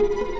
Música